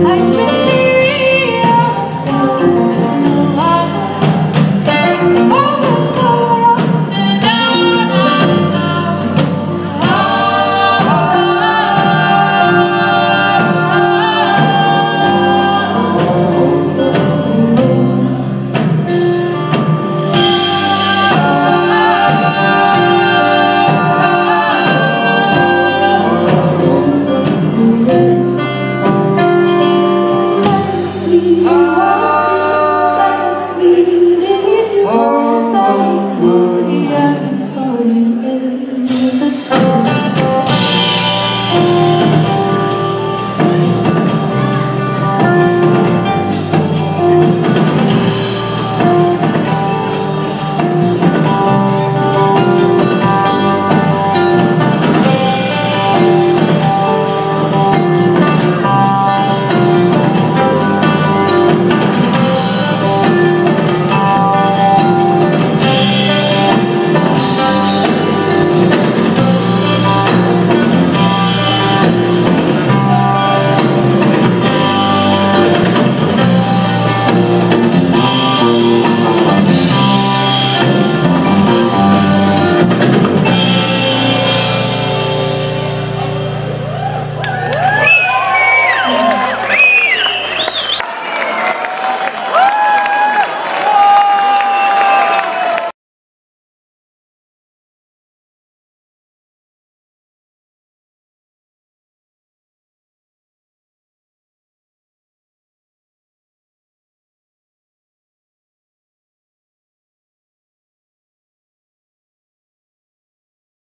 I